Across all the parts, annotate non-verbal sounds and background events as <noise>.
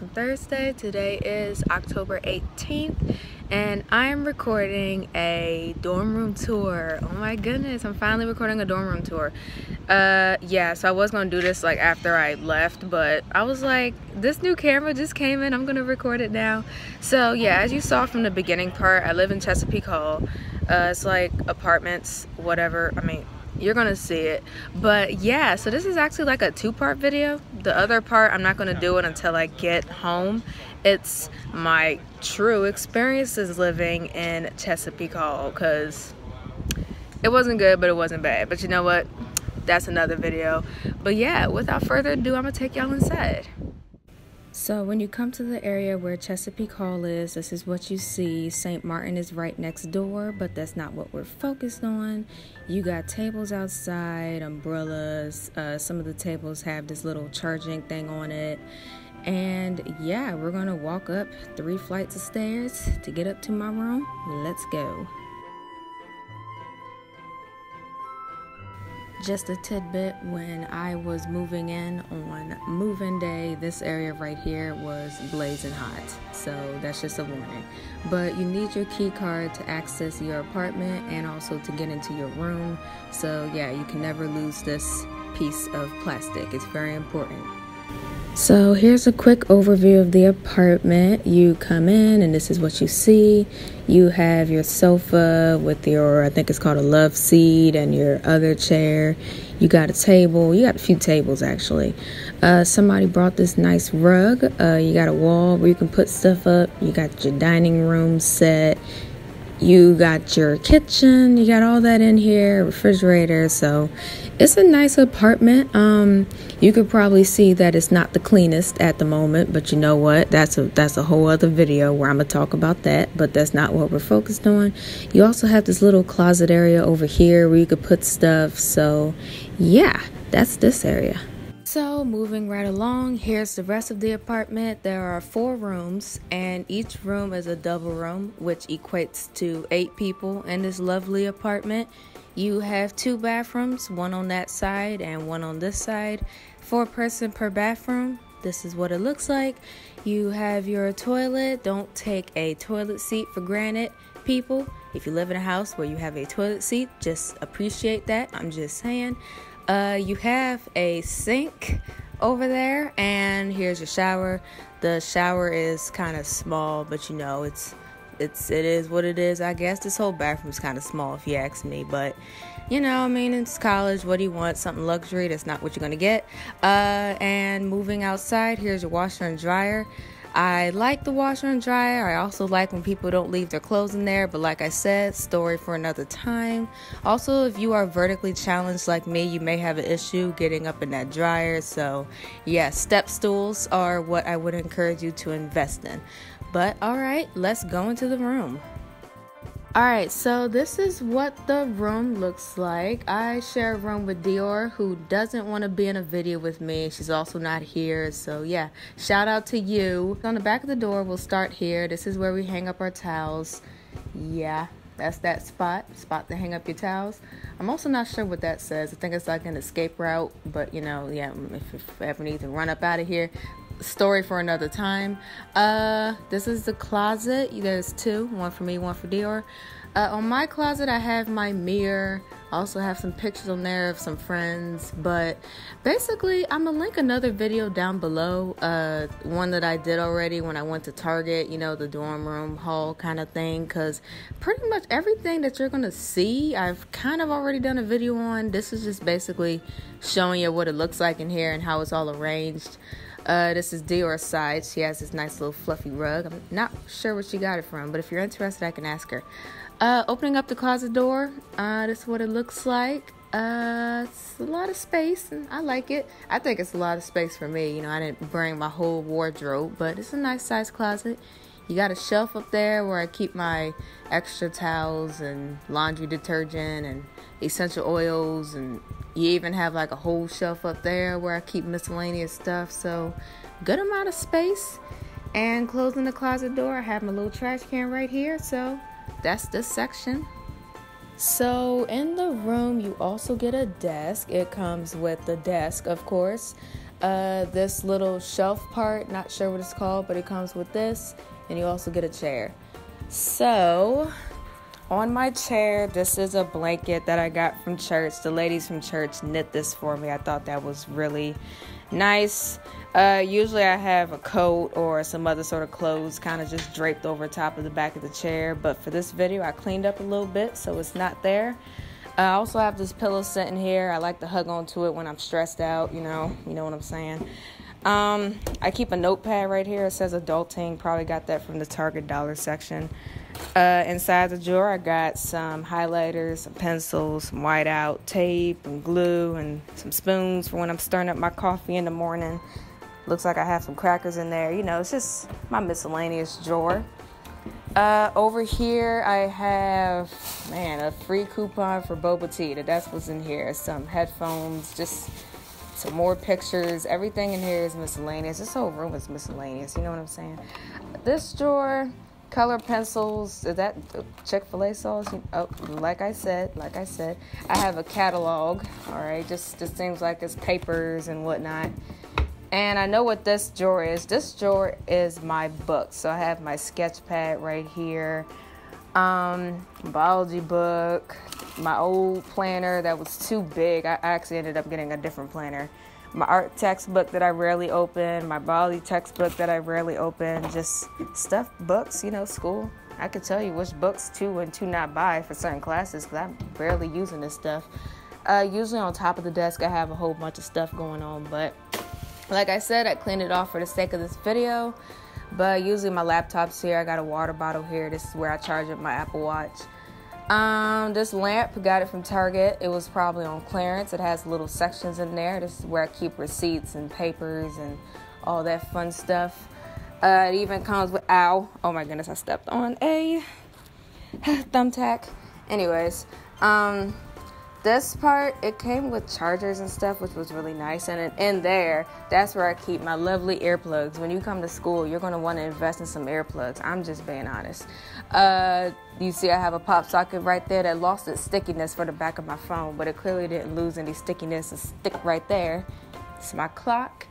awesome Thursday. Today is October 18th and I'm recording a dorm room tour. Oh my goodness, I'm finally recording a dorm room tour. Uh, yeah, so I was gonna do this like after I left, but I was like, this new camera just came in, I'm gonna record it now. So yeah, as you saw from the beginning part, I live in Chesapeake Hall. Uh, it's like apartments, whatever. I mean, you're gonna see it. But yeah so this is actually like a two-part video. The other part i'm not gonna do it until i get home. It's my true experiences living in chesapeake hall because it wasn't good but it wasn't bad. But you know what? That's another video. But yeah without further ado i'm gonna take y'all inside so when you come to the area where Chesapeake Hall is, this is what you see. St. Martin is right next door, but that's not what we're focused on. You got tables outside, umbrellas. Uh, some of the tables have this little charging thing on it. And yeah, we're gonna walk up three flights of stairs to get up to my room. Let's go. Just a tidbit when I was moving in on moving day, this area right here was blazing hot. So that's just a warning. But you need your key card to access your apartment and also to get into your room. So yeah, you can never lose this piece of plastic. It's very important. So here's a quick overview of the apartment. You come in and this is what you see. You have your sofa with your, I think it's called a love seat, and your other chair. You got a table. You got a few tables actually. Uh, somebody brought this nice rug. Uh, you got a wall where you can put stuff up. You got your dining room set you got your kitchen you got all that in here refrigerator so it's a nice apartment. Um you could probably see that it's not the cleanest at the moment but you know what? That's a that's a whole other video where i'm gonna talk about that but that's not what we're focused on. You also have this little closet area over here where you could put stuff so yeah that's this area so, moving right along, here's the rest of the apartment. There are four rooms, and each room is a double room, which equates to eight people in this lovely apartment. You have two bathrooms, one on that side and one on this side. Four person per bathroom. This is what it looks like. You have your toilet. Don't take a toilet seat for granted, people. If you live in a house where you have a toilet seat, just appreciate that. I'm just saying. Uh, you have a sink over there, and here's your shower. The shower is kind of small, but you know it's it's it is what it is. I guess this whole bathroom is kind of small, if you ask me. But you know, I mean, it's college. What do you want? Something luxury? That's not what you're gonna get. Uh, and moving outside, here's your washer and dryer. I like the washer and dryer. I also like when people don't leave their clothes in there, but like I said, story for another time. Also, if you are vertically challenged like me, you may have an issue getting up in that dryer. So, yeah, step stools are what I would encourage you to invest in. But all right, let's go into the room. Alright, so this is what the room looks like. I share a room with Dior, who doesn't want to be in a video with me. She's also not here, so yeah, shout out to you. On the back of the door, we'll start here. This is where we hang up our towels. Yeah, that's that spot, spot to hang up your towels. I'm also not sure what that says. I think it's like an escape route, but you know, yeah, if, if ever need to run up out of here, story for another time. Uh, this is the closet. There's two, one for me, one for Dior. Uh, on my closet, I have my mirror. I also have some pictures on there of some friends. But basically, I'm gonna link another video down below. Uh, one that I did already when I went to Target, you know, the dorm room haul kind of thing. Because pretty much everything that you're gonna see, I've kind of already done a video on. This is just basically showing you what it looks like in here and how it's all arranged. Uh, this is Dior's side. She has this nice little fluffy rug. I'm not sure where she got it from, but if you're interested, I can ask her. Uh, opening up the closet door, uh, this is what it looks like. Uh, it's a lot of space, and I like it. I think it's a lot of space for me. You know, I didn't bring my whole wardrobe, but it's a nice size closet. You got a shelf up there where I keep my extra towels and laundry detergent and essential oils and you even have like a whole shelf up there where I keep miscellaneous stuff. So, good amount of space. And closing the closet door, I have my little trash can right here. So, that's this section. So, in the room, you also get a desk. It comes with the desk, of course. uh, this little shelf part. Not sure what it's called, but it comes with this, and you also get a chair. So, on my chair, this is a blanket that I got from church. The ladies from church knit this for me. I thought that was really nice. Uh, usually, I have a coat or some other sort of clothes kind of just draped over top of the back of the chair, but for this video, I cleaned up a little bit so it's not there. I also have this pillow sitting here. I like to hug onto it when I'm stressed out, you know, you know what I'm saying. Um, I keep a notepad right here. It says adulting. Probably got that from the Target dollar section. Uh, inside the drawer, I got some highlighters, some pencils, some whiteout tape, and glue, and some spoons for when I'm stirring up my coffee in the morning. Looks like I have some crackers in there. You know, it's just my miscellaneous drawer. Uh, over here, I have, man, a free coupon for boba tea. That's what's in here. Some headphones, just some more pictures. Everything in here is miscellaneous. This whole room is miscellaneous. You know what I'm saying? This drawer, color pencils. Is that Chick Fil A sauce? Oh, like I said, like I said, I have a catalog. All right, just just seems like it's papers and whatnot. And I know what this drawer is. This drawer is my books. So I have my sketch pad right here, um, biology book, my old planner that was too big. I actually ended up getting a different planner. My art textbook that I rarely open, my biology textbook that I rarely open, just stuff, books, you know, school. I could tell you which books to and to not buy for certain classes because I'm barely using this stuff. Uh, usually on top of the desk, I have a whole bunch of stuff going on, but like I said, I cleaned it off for the sake of this video, but usually my laptop's here. I got a water bottle here. This is where I charge up my Apple Watch. Um, this lamp, got it from Target. It was probably on clearance. It has little sections in there. This is where I keep receipts and papers and all that fun stuff. Uh, it even comes with, ow, oh my goodness, I stepped on a <laughs> thumbtack. Anyways, um, this part it came with chargers and stuff which was really nice. And in there that's where i keep my lovely earplugs. When you come to school you're going to want to invest in some earplugs. I'm just being honest. Uh, you see i have a pop socket right there that lost its stickiness for the back of my phone but it clearly didn't lose any stickiness and stick right there. It's my clock.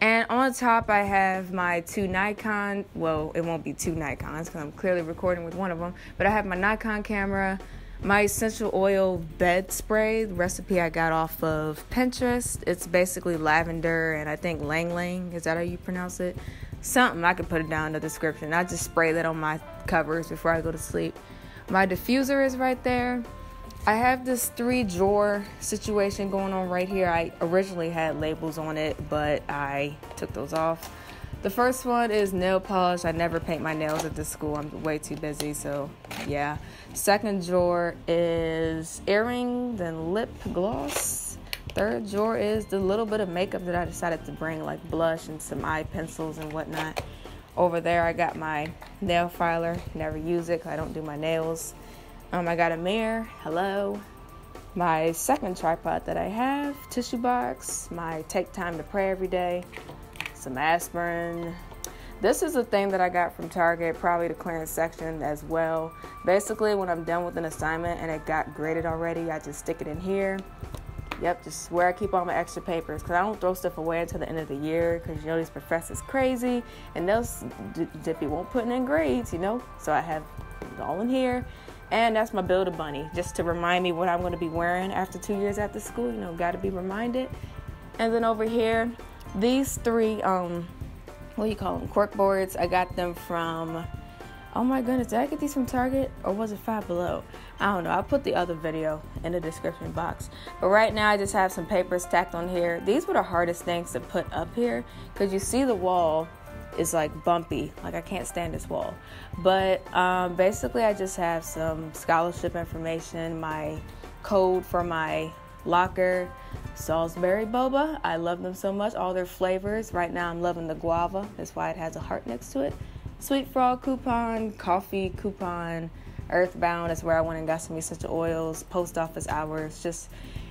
And on top i have my two nikon well it won't be two nikons because i'm clearly recording with one of them but i have my nikon camera my essential oil bed spray recipe I got off of Pinterest. It's basically lavender and I think lang lang. Is that how you pronounce it? Something I could put it down in the description. I just spray that on my covers before I go to sleep. My diffuser is right there. I have this three drawer situation going on right here. I originally had labels on it, but I took those off. The first one is nail polish. I never paint my nails at this school. I'm way too busy, so yeah. Second drawer is earrings and lip gloss. Third drawer is the little bit of makeup that I decided to bring, like blush and some eye pencils and whatnot. Over there, I got my nail filer. Never use it because I don't do my nails. Um, I got a mirror. Hello. My second tripod that I have, tissue box, my take time to pray every day, some aspirin, this is a thing that I got from Target, probably the clearance section as well. Basically, when I'm done with an assignment and it got graded already, I just stick it in here. Yep, just where I keep all my extra papers because I don't throw stuff away until the end of the year because you know these professors crazy and they'll Dippy won't put in grades, you know. So I have it all in here, and that's my Build a Bunny just to remind me what I'm going to be wearing after two years after school. You know, got to be reminded. And then over here, these three um what do you call them? Cork boards. I got them from. Oh my goodness, did I get these from Target or was it Five Below? I don't know. I'll put the other video in the description box. But right now, I just have some papers stacked on here. These were the hardest things to put up here because you see the wall is like bumpy. Like I can't stand this wall. But um, basically, I just have some scholarship information, my code for my locker, Salisbury boba. I love them so much, all their flavors. Right now, I'm loving the guava. That's why it has a heart next to it. Sweet frog coupon, coffee coupon, Earthbound. That's where I went and got some essential oils. Post office hours. Just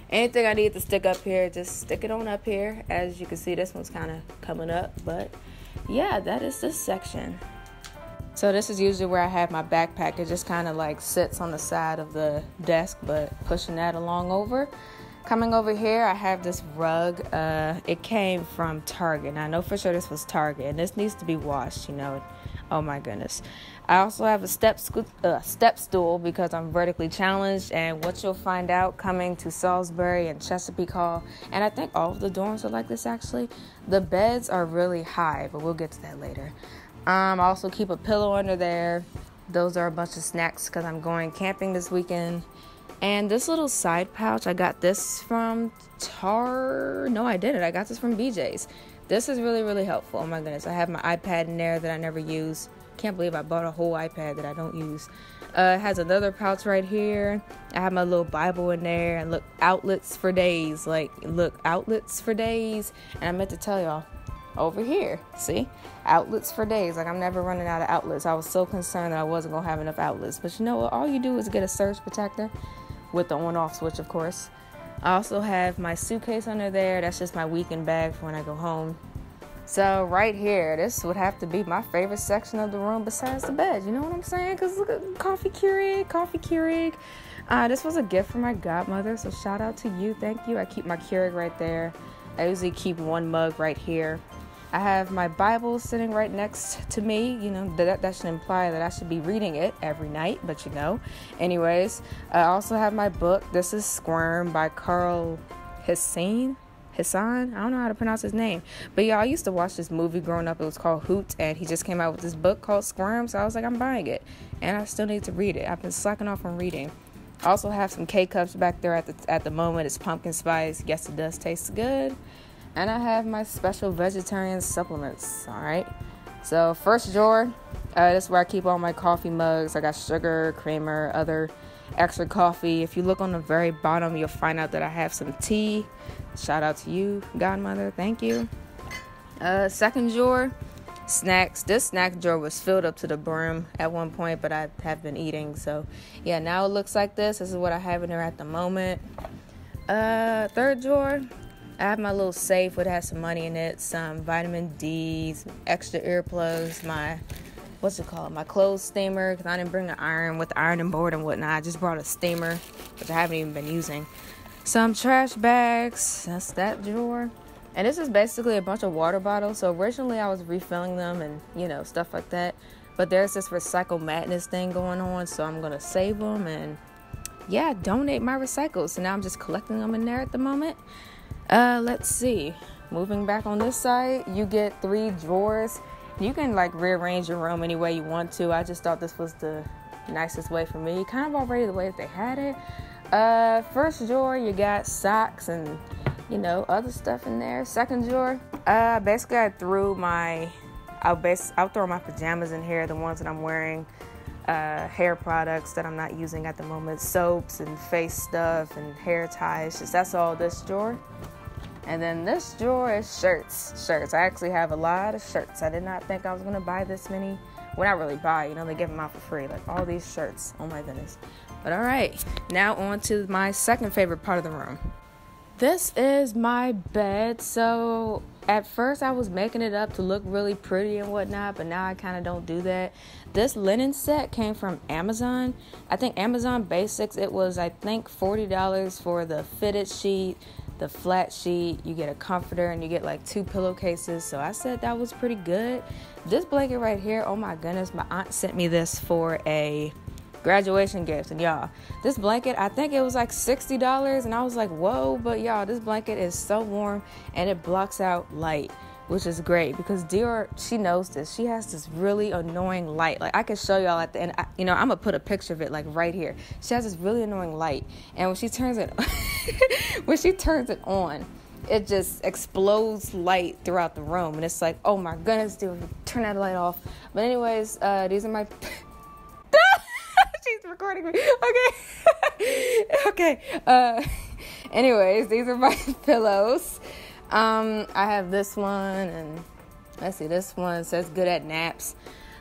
anything I need to stick up here, just stick it on up here. As you can see, this one's kind of coming up, but yeah, that is this section. So this is usually where I have my backpack. It just kind of like sits on the side of the desk, but pushing that along over Coming over here, I have this rug. Uh, it came from Target. And I know for sure this was Target, and this needs to be washed. You know, oh my goodness. I also have a step sco- uh, step stool because I'm vertically challenged, and what you'll find out coming to Salisbury and Chesapeake Hall, and I think all of the dorms are like this actually. The beds are really high, but we'll get to that later. Um, I also keep a pillow under there. Those are a bunch of snacks because I'm going camping this weekend. And this little side pouch, I got this from Tar. No, I didn't. I got this from BJ's. This is really, really helpful. Oh my goodness. I have my iPad in there that I never use. Can't believe I bought a whole iPad that I don't use. Uh, it has another pouch right here. I have my little Bible in there and look, outlets for days. Like, look, outlets for days. And I meant to tell y'all, over here. See? Outlets for days. Like I'm never running out of outlets. I was so concerned that I wasn't gonna have enough outlets. But you know what? All you do is get a surge protector with the on off switch, of course. I also have my suitcase under there. That's just my weekend bag for when I go home. So right here, this would have to be my favorite section of the room besides the bed. You know what I'm saying? Cause look at coffee Keurig, coffee Keurig. Uh, this was a gift from my godmother, so shout out to you. Thank you. I keep my Keurig right there. I usually keep one mug right here. I have my Bible sitting right next to me. You know, that, that should imply that I should be reading it every night, but you know. Anyways, I also have my book. This is Squirm by Carl Hussein. Hassan, I don't know how to pronounce his name, but yeah, I used to watch this movie growing up. It was called Hoot, and he just came out with this book called Squirm. So I was like, I'm buying it, and I still need to read it. I've been slacking off on reading. I also have some K cups back there at the at the moment. It's pumpkin spice. Yes, it does taste good and I have my special vegetarian supplements. All right. So first drawer, uh, this is where I keep all my coffee mugs. I got sugar, creamer, other extra coffee. If you look on the very bottom, you'll find out that I have some tea. Shout out to you, godmother. Thank you. Uh, second drawer, snacks. This snack drawer was filled up to the brim at one point, but I have been eating. So yeah, now it looks like this. This is what I have in there at the moment. Uh, third drawer, I have my little safe which has some money in it, some vitamin D, some extra earplugs, my what's it called, my clothes steamer because I didn't bring an iron with the ironing board and whatnot. I just brought a steamer, which I haven't even been using. Some trash bags. That's that drawer. And this is basically a bunch of water bottles. So originally I was refilling them and you know stuff like that. But there's this recycle madness thing going on, so I'm gonna save them and yeah, donate my recycles. So now I'm just collecting them in there at the moment. Uh, let's see. Moving back on this side, you get three drawers. You can like rearrange your room any way you want to. I just thought this was the nicest way for me. Kind of already the way that they had it. Uh, first drawer, you got socks and you know other stuff in there. Second drawer, uh, basically I threw my, I'll base, I'll throw my pajamas in here, the ones that I'm wearing. Uh, hair products that I'm not using at the moment, soaps and face stuff and hair ties. Just that's all this drawer. And then this drawer is shirts. Shirts. I actually have a lot of shirts. I did not think I was gonna buy this many. Well, not really buy. You know, they give them out for free. Like all these shirts. Oh my goodness. But all right. Now on to my second favorite part of the room. This is my bed. So at first I was making it up to look really pretty and whatnot, but now I kind of don't do that. This linen set came from Amazon. I think Amazon Basics. It was I think forty dollars for the fitted sheet the flat sheet, you get a comforter, and you get like two pillowcases. So I said that was pretty good. This blanket right here, oh my goodness, my aunt sent me this for a graduation gift. And y'all, this blanket, I think it was like $60. And I was like, whoa, but y'all, this blanket is so warm and it blocks out light which is great because Dior, she knows this. She has this really annoying light. Like I can show y'all at the end. I, you know, I'm gonna put a picture of it like right here. She has this really annoying light, and when she turns it, <laughs> when she turns it on, it just explodes light throughout the room, and it's like, oh my goodness, dude, turn that light off. But anyways, uh, these are my. <laughs> She's recording me. Okay. <laughs> okay. Uh, anyways, these are my pillows. Um, I have this one, and let's see, this one says good at naps.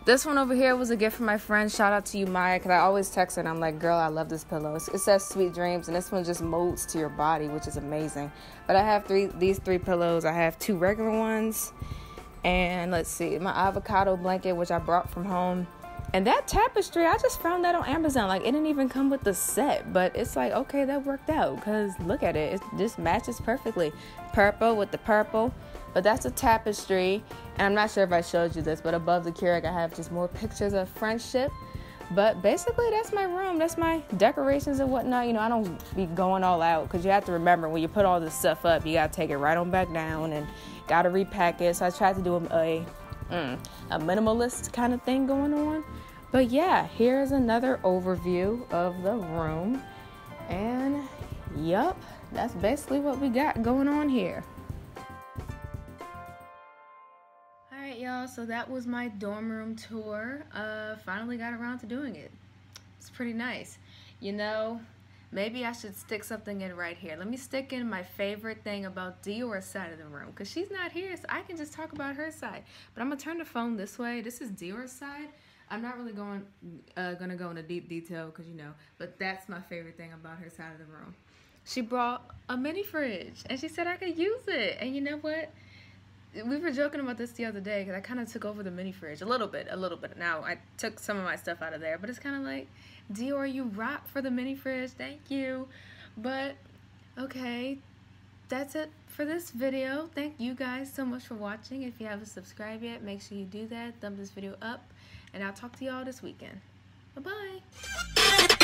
This one over here was a gift from my friend. Shout out to you, Maya, because I always text her and I'm like, girl, I love this pillow. It says sweet dreams, and this one just molds to your body, which is amazing. But I have three these three pillows. I have two regular ones, and let's see, my avocado blanket, which I brought from home. And that tapestry, I just found that on Amazon. Like, it didn't even come with the set, but it's like, okay, that worked out because look at it. It just matches perfectly. Purple with the purple. But that's a tapestry. And I'm not sure if I showed you this, but above the Keurig, I have just more pictures of friendship. But basically, that's my room. That's my decorations and whatnot. You know, I don't be going all out because you have to remember when you put all this stuff up, you got to take it right on back down and got to repack it. So I tried to do a, a, mm, a minimalist kind of thing going on. But yeah, here's another overview of the room. And yup, that's basically what we got going on here. Alright, y'all, so that was my dorm room tour. Uh, finally got around to doing it. It's pretty nice. You know, maybe I should stick something in right here. Let me stick in my favorite thing about Dior's side of the room because she's not here, so I can just talk about her side. But I'm going to turn the phone this way. This is Dior's side. I'm not really going uh, gonna go into deep detail because you know, but that's my favorite thing about her side of the room. She brought a mini fridge and she said I could use it. And you know what? We were joking about this the other day because I kind of took over the mini fridge a little bit, a little bit. Now I took some of my stuff out of there, but it's kind of like, Dior, you rock for the mini fridge. Thank you. But okay, that's it for this video. Thank you guys so much for watching. If you haven't subscribed yet, make sure you do that. Thumb this video up and I'll talk to y'all this weekend. Bye-bye.